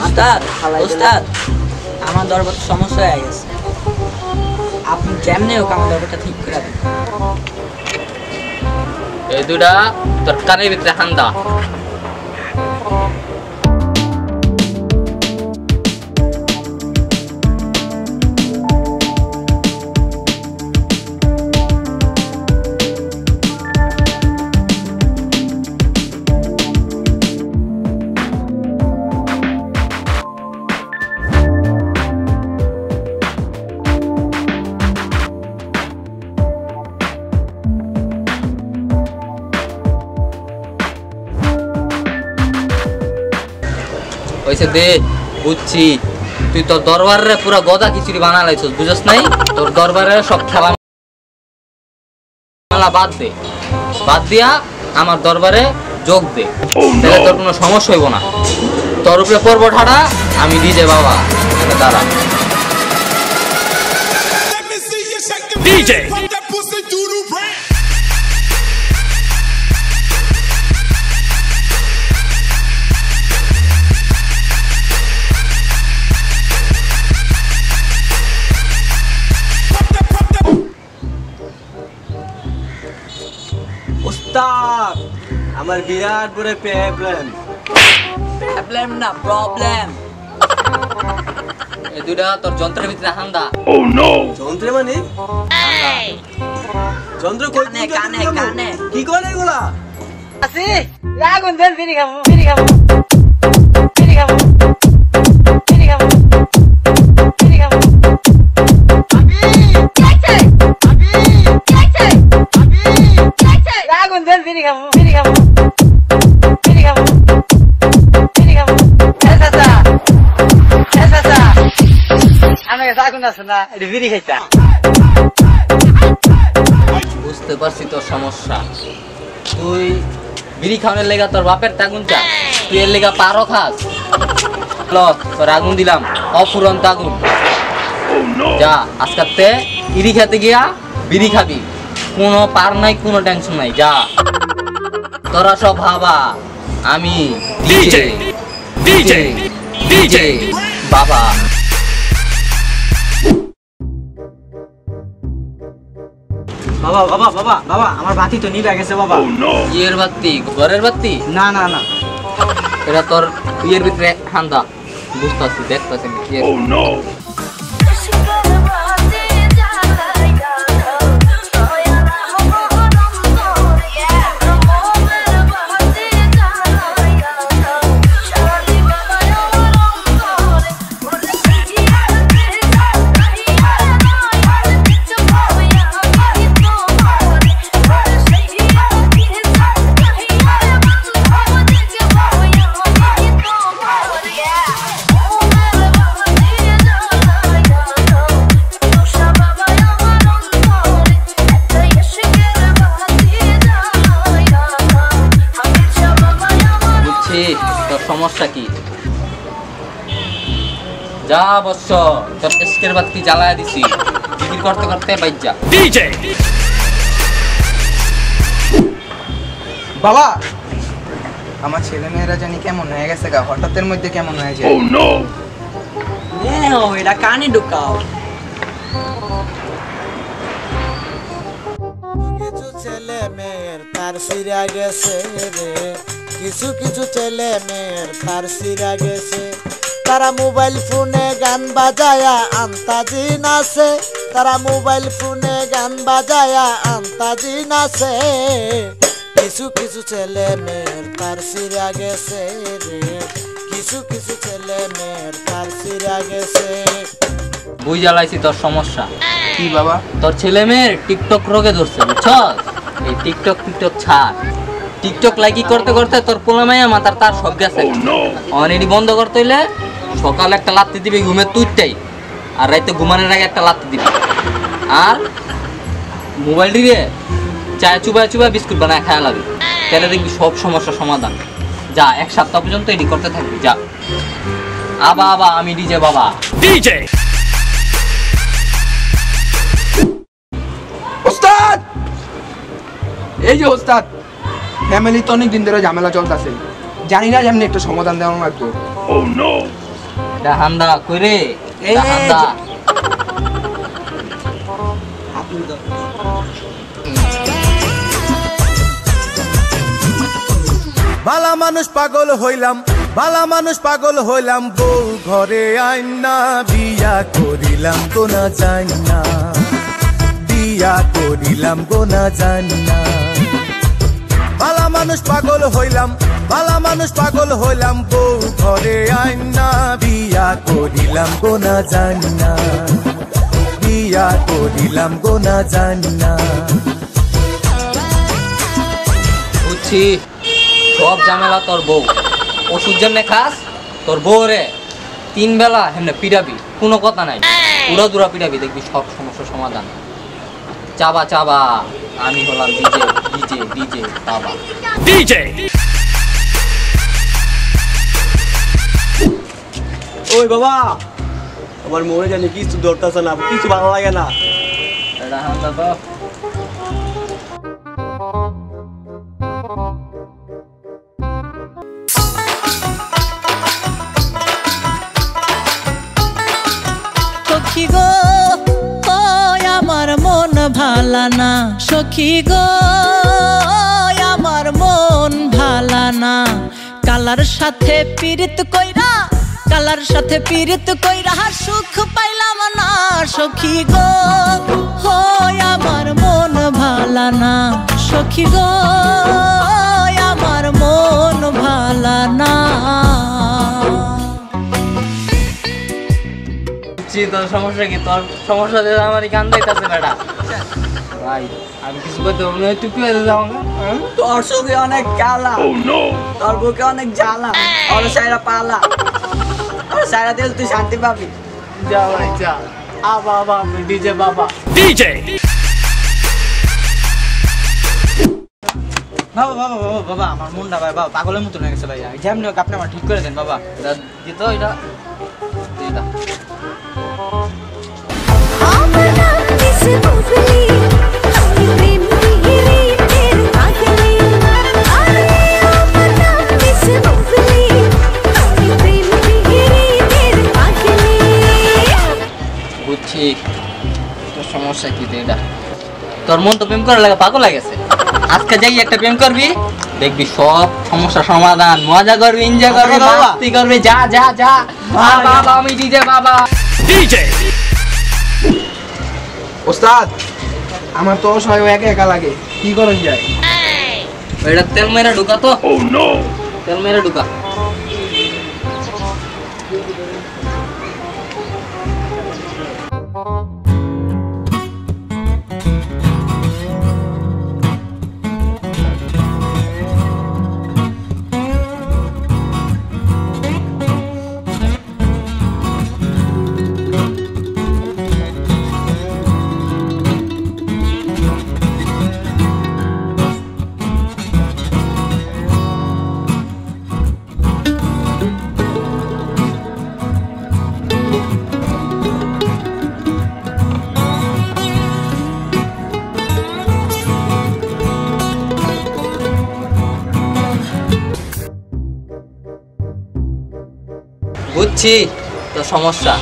ওস্তাদ উস্তাদ আমার দরবার সমস্যা হয়ে গেছে। আপনি যেমনি হোক আমার দরবারটা ঠিক করে দেন? এই দুটা তোর ভিতরে হান্দা হয়েছে দে, বুঝছি। তুই তোর দরবারে পুরা গদা খিচুড়ি বানা লাইছিস বুঝছ নাই? তোর দরবারে সব খেলা বাদ দে। বাদ দিয়া আমার দরবারে যোগ দে। তাহলে তোর কোনো সমস্যা হইব না। তোর উপরে পর্ব ঠাড়া আমি ডিজে বাবা। দাঁড়া। DJ. উস্তাদ আমার বিরাট বড় প্রবলেম প্রবলেম না প্রবলেম এই দুইটা তোর যন্ত্রের ভিতরে হান্দা। যন্ত্রে মানে? যন্ত্র কই কানে, কানে, কানে। কি করে এগুলা? আছে। রাগুন দেন বিড়ি খাব বিড়ি খাব। বুঝতে পারছি তোর সমস্যা। তুই বিড়ি খাওয়ানোর লেগা তোর বাপের তাগুন চা তুই এর লেগা পারো খাস। তোর আগুন দিলাম। অফুরন্ত আগুন। যা আজকাতে ইরি খেতে গিয়া বিড়ি খাবি। কোনো পার নাই কোনো টেনশন নাই যা। তোরা সব ভাবা আমি বাবা। বাবা বাবা বাবা বাবা আমার বাতি তো নিভে গেছে বাবা। ইয়ের বাত্তি ঘরের বাত্তি না না না। এটা তোর ইয়ের ভিতরে হান্দা। বুঝতেছি দেখতেছি কি বুঝছি সমস্যা কি? যা বৎস তোর এসকের বাতি জ্বালায় দিছি। বিক্রি করতে করতে বাইর যা। বাবা আমার ছেলে মেয়েরা জানি কেমন হয়ে গেছে গা হঠাৎের মধ্যে কেমন হয়ে যায়? নেও এটা কানে ঢুকাও। কিছু ছেলে মেয়ের তার সিরা গেছে রে। কিছু কিছু ছেলে মেয়ের তার সিরা গেছে তারা মোবাইল ফোনে গান বাজায়া আন্তাজি নাচে তারা মোবাইল ফোনে গান বাজায়া আন্তাজি নাচে কিছু কিছু ছেলে মেয়ের তার সিরা গেছে রে। কিছু কিছু ছেলে মেয়ের তার সিরা গেছে বুঝ জ্বালাইছি তোর সমস্যা। কি বাবা? তোর ছেলে মেয়ের টিকটক রোগে ধরছে বুঝছ এই টিকটক টিকটক ছাড়। টিকটক লাইকি করতে করতে তোর পোলা মাইয়া মাথার তার সব গেছে। অনেডি বন্ধ করতে হইলে সকালে একটা লাত্তি দিবি ঘুমের তুইটাই আর রাইতে ঘুমানোর আগে একটা লাত্তি দিবি। আর মোবাইল দিয়ে চায় চুবায় চুবায় বিস্কুট বানায় খাওয়া লাগবে তাহলে দেখবি সব সমস্যার সমাধান। যা এক সপ্তাহ পর্যন্ত এডি করতে থাকবি যা। আবা আবা আমি ডিজে বাবা। DJ, ওস্তাদ! এই যে ওস্তাদ ফ্যামিলি তো অনেক দিন ধরে ঝামেলা চলতেছে। জানি না যেমনি একটা সমাধান দেওয়া লাগবে। হান্দা কইরে এই হান্দা বালা মানুষ পাগল হইলাম বালা মানুষ পাগল হইলাম বউ ঘরে আইনা বিয়া করিলাম গোনা জানি না। বিয়া করিলাম গোনা জানি না। মানুষ পাগল হইলাম, বালা মানুষ পাগল হইলাম, বউ ঘরে আইনা, বিয়া করিলাম গোনা জানি না বিয়া করিলাম গোনা জানি না সব ঝামেলা তোর বউ। ওষুধ যেমনে খাস, তোর বউ রে তিন বেলা হেমনে পিটাবি কোনো কথা নাই। উড়া দুরা পিটাবি দেখবি সব সমস্যার সমাধান। চাবা চাবা, আমি হলাম ডিজে ডিজে ডিজে বাবা DJ, ওই বাবা আমার মনে জানি কিছু ধরতেছে না কিছু ভালো লাগে না। এটা সখী গো আমার মন ভালা না। সখী গো কালার সাথে পীড়িত কইরা, কালার সাথে পীড়িত কইরা সুখ পাইলাম না, সখী গো। ওই আমার মন ভালা না, সখী গো। আমার মন ভালা না। তোর সমস্যা কি? তোর সমস্যা আমার গান দিতেছে বেটা। ভাই আমি কিছু তুই কি হয়ে যাও হ্যাঁ? তোর চোখে অনেক কালা। তোর বুকে অনেক জ্বালা। ওর সাইরা পালা। ওর সাইরা দিল তুই শান্তি পাবি। যা ভাই যা। আ বাবা ডিজে বাবা। DJ, বাবা বাবা বাবা বাবা আমার মনটা ভাই বাবা পাগলের মতন হয়ে গেছে ভাই। যেমনি হোক আপনি আমার ঠিক করে দেন বাবা। এটা। দিত এটা। এটা তোর সমস্যা কি এটা? তোর মন তো প্রেম করার লাগে পাগল লাগে গেছে। আজকে যাই একটা প্রেম করবি দেখবি সব সমস্যা সমাধান। মজা করবি এনজয় করবি মাস্তি করবি যা যা যা। বাবা আমি ডিজে বাবা। DJ, ওস্তাদ আমার তো অসহায় একা একা লাগে। কি করা যায়? এটা তেল মেরে ঢুকা তো। Oh no, তেল মেরে ঢুকা। Oh. বুঝছি তোর সমস্যা।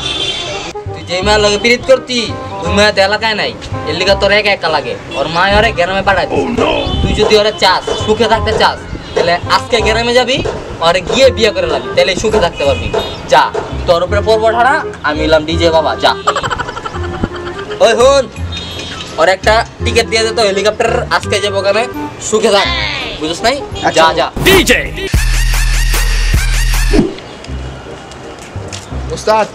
তুই যে মায়ের লগে পিরিত করতি ওই মায়ের তো এলাকায় নাই। এর লিগা তোর একা একা লাগে। ওর মায় ওরে গ্রামে পাঠাই oh তুই যদি ওরে চাস সুখে থাকতে চাস তাহলে আজকে গ্রামে যাবি ওরে গিয়ে বিয়ে করে লাগবি তাহলে সুখে থাকতে পারবি। যা তোর উপরে পড়ব ঠাড়া আমি এলাম ডিজে বাবা যা। ওই হুন ওর একটা টিকিট দিয়ে দে তো হেলিকপ্টার আজকে যাব ওখানে সুখে থাক। বুঝছ নাই? যা যা। DJ, ওস্তাদ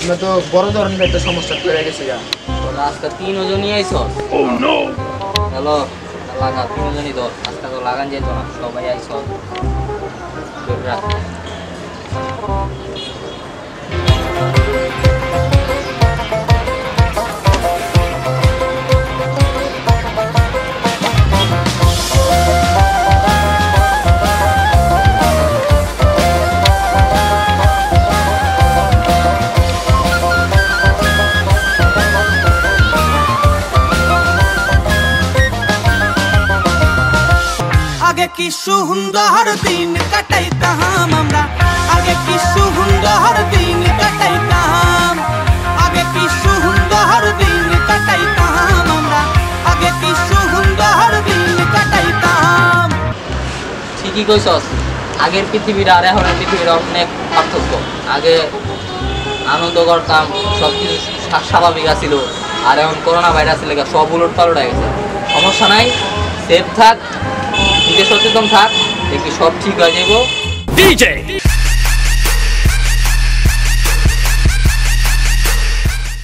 আমরা তো বড় ধরনের একটা সমস্যা হয়ে গেছে গা। তোরা আজকে তিন ওজনই আইসস oh no, হ্যালো লাগা তিন ওজনই তো আজকে তো লাগান যেত না সবাই আইসস আগে কি সুন্দর দিন কাটাইতাম আমরা? আগে কি সুন্দর দিন কাটাইতাম? আগে কি সুন্দর দিন কাটাইতাম আমরা? আগে কি সুন্দর দিন কাটাইতাম? ঠিকই কইছস। আগের পৃথিবীর আর এখনের পৃথিবীর অনেক পার্থক্য। আগে আনন্দ করতাম সব কিছু স্বা- স্বাভাবিক আছিল। আর এখন করোনা ভাইরাস লেগে সব উলট পালট হয়ে গেছে। সমস্যা নাই সেফ থাক। নিজে সচেতন থাক দেখি সব ঠিক হয়ে যাব।